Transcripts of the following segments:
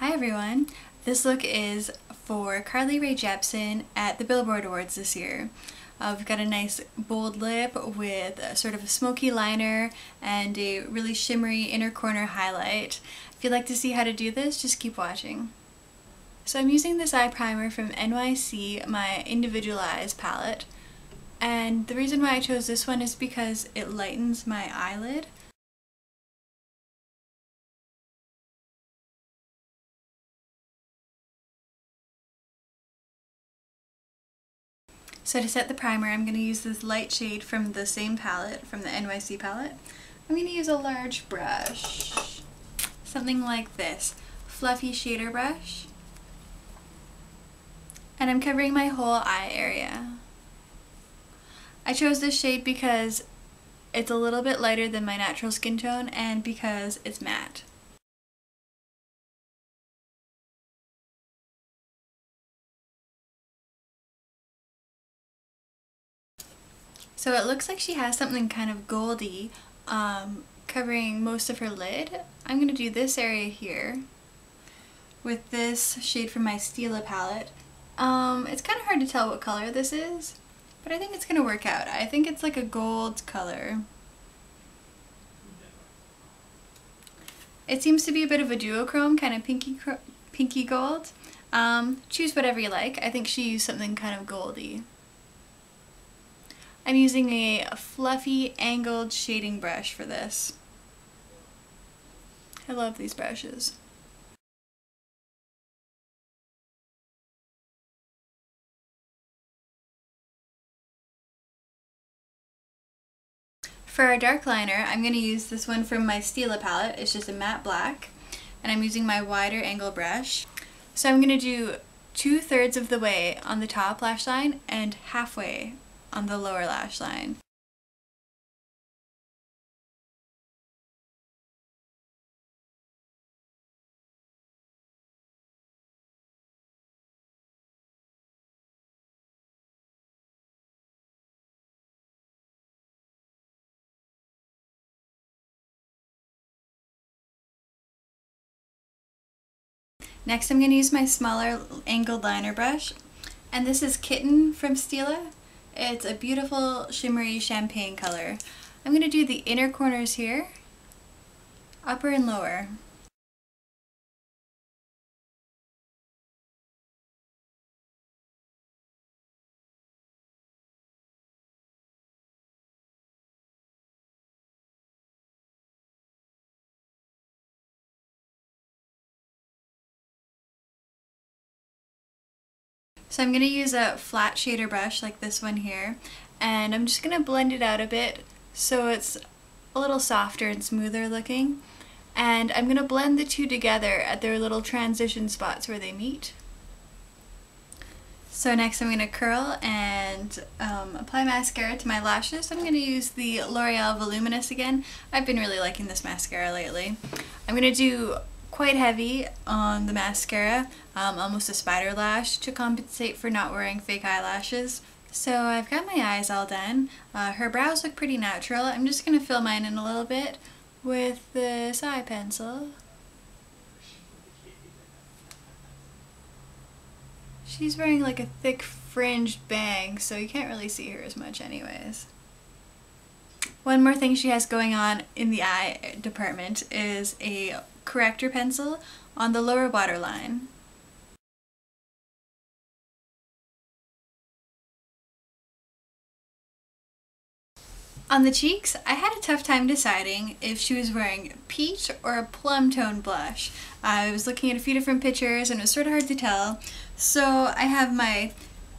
Hi everyone! This look is for Carly Rae Jepsen at the Billboard Awards this year. Uh, we've got a nice bold lip with a sort of a smoky liner and a really shimmery inner corner highlight. If you'd like to see how to do this, just keep watching. So I'm using this eye primer from NYC, my Individualeyes palette. And the reason why I chose this one is because it lightens my eyelid. So to set the primer, I'm going to use this light shade from the same palette, from the NYC palette. I'm going to use a large brush, something like this, fluffy shader brush. And I'm covering my whole eye area. I chose this shade because it's a little bit lighter than my natural skin tone and because it's matte. So it looks like she has something kind of goldy um, covering most of her lid. I'm going to do this area here with this shade from my Stila palette. Um, it's kind of hard to tell what color this is, but I think it's going to work out. I think it's like a gold color. It seems to be a bit of a duochrome, kind of pinky, pinky gold. Um, choose whatever you like. I think she used something kind of goldy. I'm using a fluffy angled shading brush for this. I love these brushes. For our dark liner, I'm going to use this one from my Stila palette. It's just a matte black. And I'm using my wider angle brush. So I'm going to do two-thirds of the way on the top lash line and halfway on the lower lash line. Next I'm going to use my smaller angled liner brush and this is Kitten from Stila it's a beautiful shimmery champagne color. I'm going to do the inner corners here, upper and lower. So I'm going to use a flat shader brush like this one here and I'm just going to blend it out a bit so it's a little softer and smoother looking and I'm going to blend the two together at their little transition spots where they meet. So next I'm going to curl and um, apply mascara to my lashes. I'm going to use the L'Oreal Voluminous again. I've been really liking this mascara lately. I'm going to do quite heavy on the mascara, um, almost a spider lash to compensate for not wearing fake eyelashes. So I've got my eyes all done. Uh, her brows look pretty natural. I'm just going to fill mine in a little bit with this eye pencil. She's wearing like a thick fringed bang, so you can't really see her as much anyways. One more thing she has going on in the eye department is a corrector pencil on the lower waterline. On the cheeks, I had a tough time deciding if she was wearing peach or a plum tone blush. I was looking at a few different pictures and it was sort of hard to tell. So I have my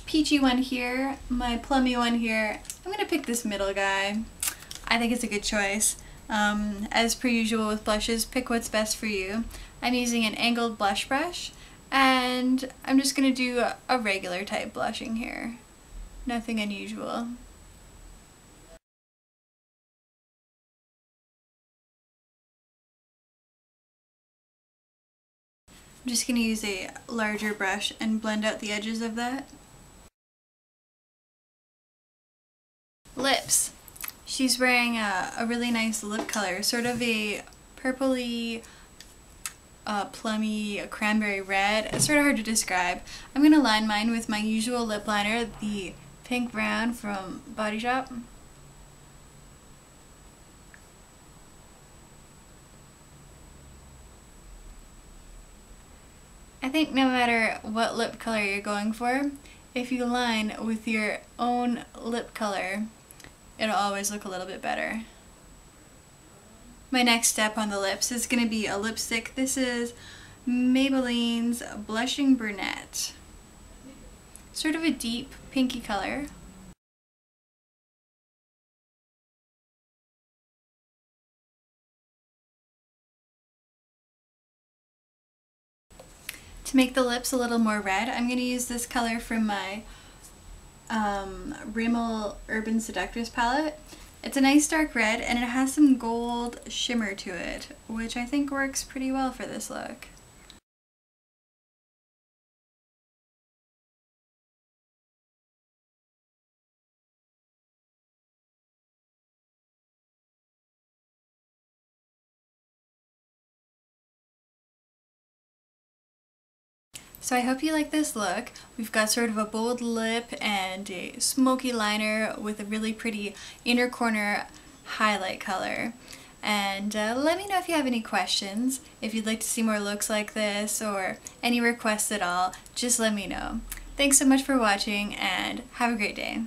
peachy one here, my plummy one here. I'm to pick this middle guy. I think it's a good choice. Um, as per usual with blushes, pick what's best for you. I'm using an angled blush brush and I'm just going to do a regular type blushing here. Nothing unusual. I'm just going to use a larger brush and blend out the edges of that. Lips. She's wearing a, a really nice lip color, sort of a purpley uh, a plummy cranberry red. It's sort of hard to describe. I'm going to line mine with my usual lip liner, the pink brown from Body Shop. I think no matter what lip color you're going for, if you line with your own lip color, it'll always look a little bit better. My next step on the lips is going to be a lipstick. This is Maybelline's Blushing Brunette. Sort of a deep pinky color. To make the lips a little more red, I'm going to use this color from my um, Rimmel Urban Seductress palette. It's a nice dark red and it has some gold shimmer to it, which I think works pretty well for this look. So I hope you like this look. We've got sort of a bold lip and a smoky liner with a really pretty inner corner highlight color. And uh, let me know if you have any questions. If you'd like to see more looks like this or any requests at all, just let me know. Thanks so much for watching and have a great day.